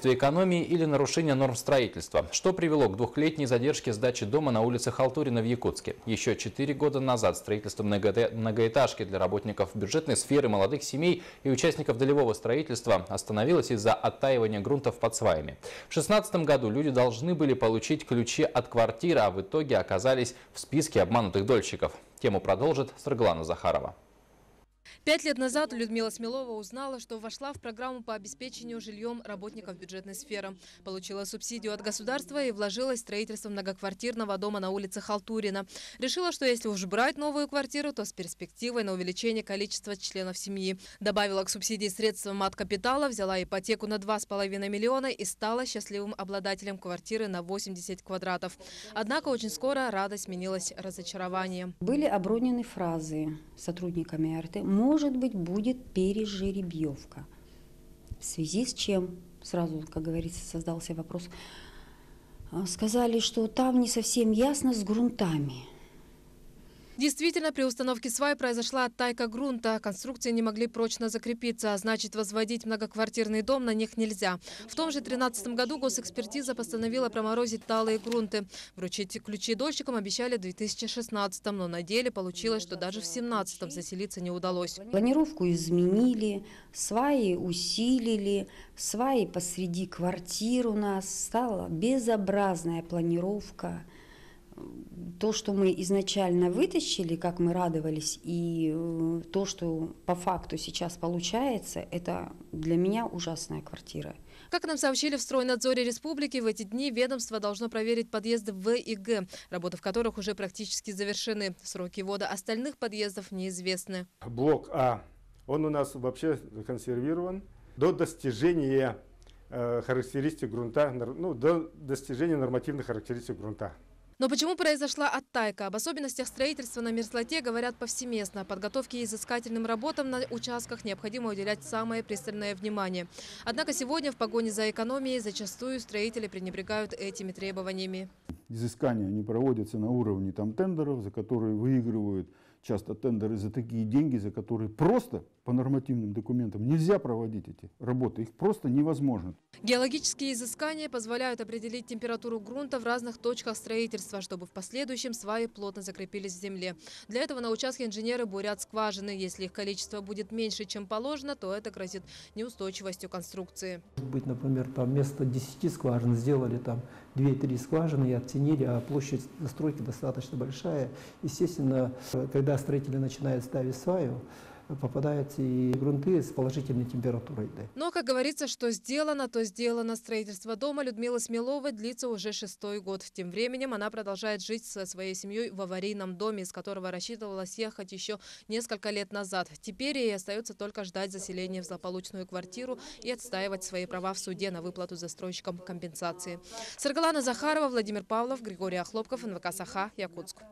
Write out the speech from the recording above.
экономии или нарушение норм строительства. Что привело к двухлетней задержке сдачи дома на улице Халтурина в Якутске? Еще четыре года назад строительство многоэтажки для работников бюджетной сферы, молодых семей и участников долевого строительства остановилось из-за оттаивания грунтов под сваями. В 2016 году люди должны были получить ключи от квартиры, а в итоге оказались в списке обманутых дольщиков. Тему продолжит Сарглана Захарова. Пять лет назад Людмила Смелова узнала, что вошла в программу по обеспечению жильем работников бюджетной сферы. Получила субсидию от государства и вложилась в строительство многоквартирного дома на улице Халтурина. Решила, что если уж брать новую квартиру, то с перспективой на увеличение количества членов семьи. Добавила к субсидии средства мат капитала, взяла ипотеку на 2,5 миллиона и стала счастливым обладателем квартиры на 80 квадратов. Однако очень скоро радость сменилась разочарованием. Были обронены фразы сотрудниками АРТ может быть, будет пережеребьевка. В связи с чем, сразу, как говорится, создался вопрос, а, сказали, что там не совсем ясно с грунтами. Действительно, при установке свай произошла оттайка грунта. Конструкции не могли прочно закрепиться, а значит возводить многоквартирный дом на них нельзя. В том же 2013 году госэкспертиза постановила проморозить талые грунты. Вручить ключи дольщикам обещали в 2016, но на деле получилось, что даже в 2017 заселиться не удалось. Планировку изменили, сваи усилили, сваи посреди квартир у нас стала безобразная планировка то, что мы изначально вытащили, как мы радовались, и э, то, что по факту сейчас получается, это для меня ужасная квартира. Как нам сообщили в стройнадзоре республики, в эти дни ведомство должно проверить подъезды В и Г, работы в которых уже практически завершены. Сроки ввода остальных подъездов неизвестны. Блок А, он у нас вообще консервирован до достижения э, характеристик грунта, ну, до достижения нормативных характеристик грунта. Но почему произошла оттайка? Об особенностях строительства на мерзлоте говорят повсеместно. Подготовке и изыскательным работам на участках необходимо уделять самое пристальное внимание. Однако сегодня в погоне за экономией зачастую строители пренебрегают этими требованиями. Изыскания не проводятся на уровне там, тендеров, за которые выигрывают часто тендеры за такие деньги, за которые просто по нормативным документам нельзя проводить эти работы. Их просто невозможно. Геологические изыскания позволяют определить температуру грунта в разных точках строительства, чтобы в последующем сваи плотно закрепились в земле. Для этого на участке инженеры бурят скважины. Если их количество будет меньше, чем положено, то это грозит неустойчивостью конструкции. Может быть, например, там вместо 10 скважин сделали там 2-3 скважины и оттенили, а площадь застройки достаточно большая. Естественно, когда строители начинают ставить сваю, попадают и грунты с положительной температурой. Но, как говорится, что сделано, то сделано. Строительство дома Людмилы Смеловой длится уже шестой год. Тем временем она продолжает жить со своей семьей в аварийном доме, из которого рассчитывала съехать еще несколько лет назад. Теперь ей остается только ждать заселения в злополучную квартиру и отстаивать свои права в суде на выплату застройщикам компенсации. Саргалана Захарова, Владимир Павлов, Григорий Охлопков, НВК «Саха», Якутск.